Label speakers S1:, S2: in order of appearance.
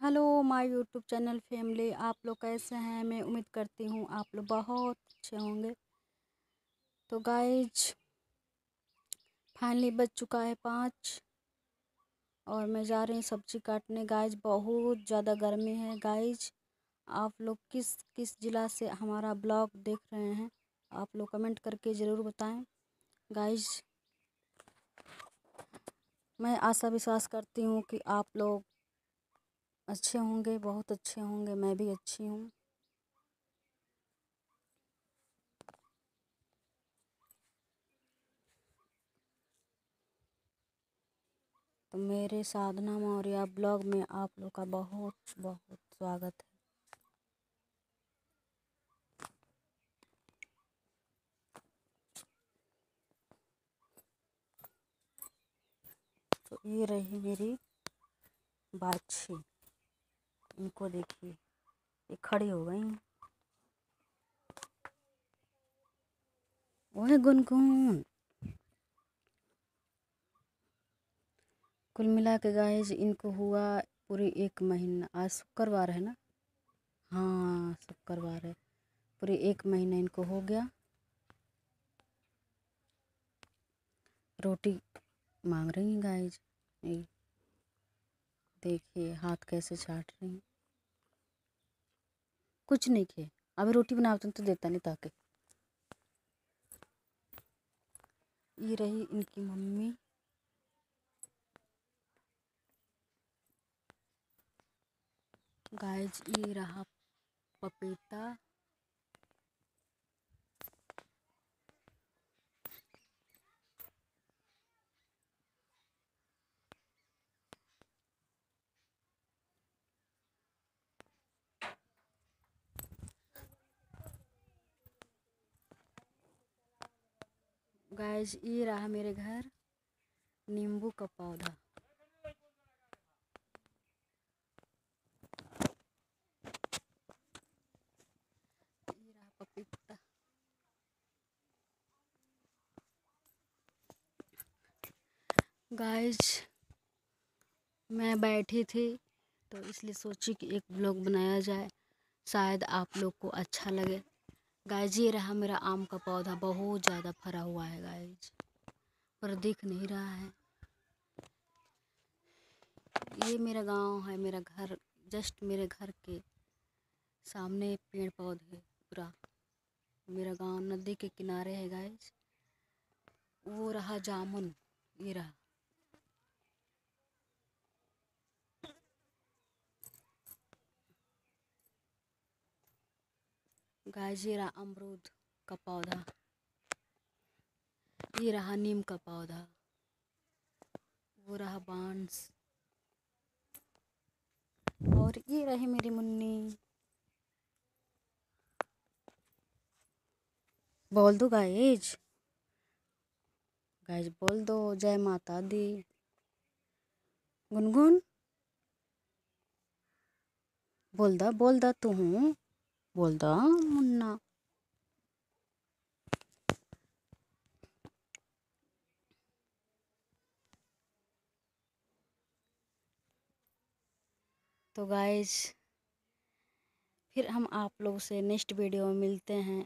S1: Hello, my YouTube channel family. आप लोग कैसे हैं? मैं उम्मीद करती हूँ आप लोग बहुत अच्छे होंगे। तो गाइज़ फाइनली बज चुका है पाँच और मैं जा रही हूँ सब्ज़ी काटने। गाइज़ बहुत ज़्यादा गर्मी है। गाइज़ आप लोग किस किस ज़िला से हमारा ब्लॉग देख रहे हैं, आप लोग कमेंट करके ज़रूर बताएँ। गाइज़ मैं आशा विश्वास करती हूँ कि आप लोग अच्छे होंगे, बहुत अच्छे होंगे, मैं भी अच्छी हूँ। तो मेरे साधना मौर्य ब्लॉग में आप लोग का बहुत बहुत स्वागत है। तो ये रही मेरी बाछी इनको देखिए, ये खड़ी हो गई ओए गुनगुन। कुल मिला के गाइज़ इनको हुआ पूरी एक महीना, आज शुक्रवार है ना? हाँ शुक्रवार है। पूरी एक महीना इनको हो गया। रोटी मांग रही हैं गाइज़ देखिए, हाथ कैसे छाट रही हैं। कुछ नहीं किए। अभी रोटी बनाते तो देता नहीं ताकि। ये रही इनकी मम्मी। गाय ये रहा पपीता। गाइस ये रहा मेरे घर, नींबू का पौधा। पपीता। मैं बैठी थी तो इसलिए सोची कि एक ब्लॉग बनाया जाए, शायद आप लोग को अच्छा लगे। गाइज़ ये रहा मेरा आम का पौधा, बहुत ज़्यादा फरा हुआ है गाइज़ पर दिख नहीं रहा है। ये मेरा गाँव है, मेरा घर जस्ट मेरे घर के सामने पेड़ पौधे पूरा। मेरा गाँव नदी के किनारे है गाइज़ वो रहा जामुन, ये रहा। गाजीरा अमरूद का पौधा ये रहा नीम का पौधा वो रहा बाँस और ये रही मेरी मुन्नी बोल दो गाइज़ गाइज़ बोल दो जय माता दी गुनगुन बोल दा बोल दा तू हूँ बोलता मुन्ना। तो गाइज़ फिर हम आप लोग से नेक्स्ट वीडियो में मिलते हैं।